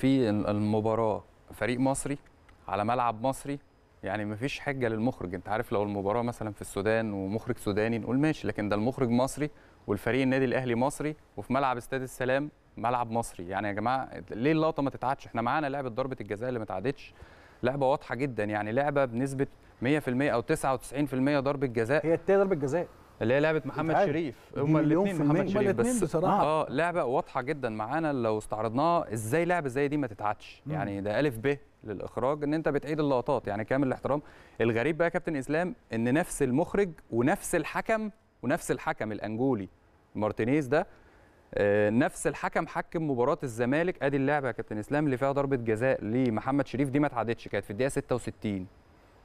في المباراة. فريق مصري على ملعب مصري يعني مفيش حجة للمخرج. انت عارف لو المباراة مثلا في السودان ومخرج سوداني نقول ماشي لكن ده المخرج مصري والفريق النادي الأهلي مصري وفي ملعب استاد السلام ملعب مصري. يعني يا جماعة ليه اللقطة ما تتعادش؟ إحنا معانا لعبة ضربة الجزاء اللي ما اتعادتش لعبة واضحة جدا يعني لعبة بنسبة 100% أو 99% ضربة جزاء. هي ضربة جزاء. اللي هي لعبة محمد بتتعاد. شريف هما مليون الاثنين. محمد شريف بس بصراحة. آه لعبة واضحة جدا معانا لو استعرضناها إزاي لعبة زي دي ما تتعادش. يعني ده ألف ب للإخراج إن أنت بتعيد اللقطات يعني كامل الاحترام الغريب بقى يا كابتن إسلام إن نفس المخرج ونفس الحكم ونفس الحكم الأنجولي مارتينيز ده آه، نفس الحكم حكم مباراة الزمالك أدي اللعبة يا كابتن إسلام اللي فيها ضربة جزاء لمحمد شريف دي ما اتعادتش كانت في الدقيقة 66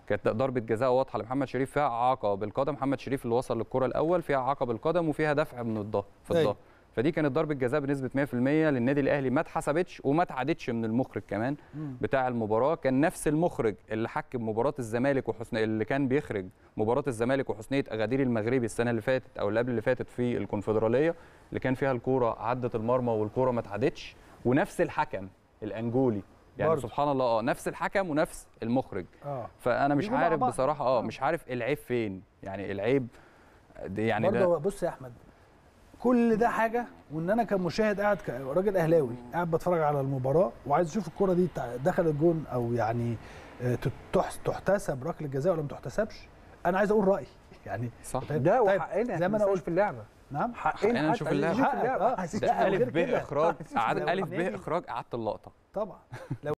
كانت ضربة جزاء واضحة لمحمد شريف فيها اعاقه بالقدم محمد شريف اللي وصل للكرة الأول فيها اعاقه بالقدم وفيها دفع من الظهر في أيوة. الظهر فدي كانت ضربة جزاء بنسبة 100% للنادي الأهلي ما اتحسبتش وما اتعادتش من المخرج كمان. بتاع المباراة كان نفس المخرج اللي حكم مباراة الزمالك وحسن اللي كان بيخرج مباراة الزمالك وحسنية أغادير المغربي السنة اللي فاتت أو اللي قبل اللي فاتت في الكونفدرالية اللي كان فيها الكورة عدت المرمى والكورة ما اتعادتش ونفس الحكم الأنجولي يعني برضه. سبحان الله آه نفس الحكم ونفس المخرج. آه. فأنا مش عارف. بصراحة آه آه. مش عارف العيب فين. يعني العيب دي يعني ده برضه بص يا أحمد كل ده حاجة وإن أنا كمشاهد قاعد كراجل أهلاوي قاعد بتفرج على المباراة وعايز أشوف الكرة دي دخلت جون أو يعني آه، تح- تحتسب ركله جزاء ولا ما تحتسبش أنا عايز أقول رأيي. يعني صح. ده طيب، وحقنا زي ما أنا قلت. في اللعبة. نعم حقنا حقنا نشوف آه نشوف غير ألف ب. إخراج عايزين قعد نشوف ألف ب. إخراج قعدت اللقطة طبعا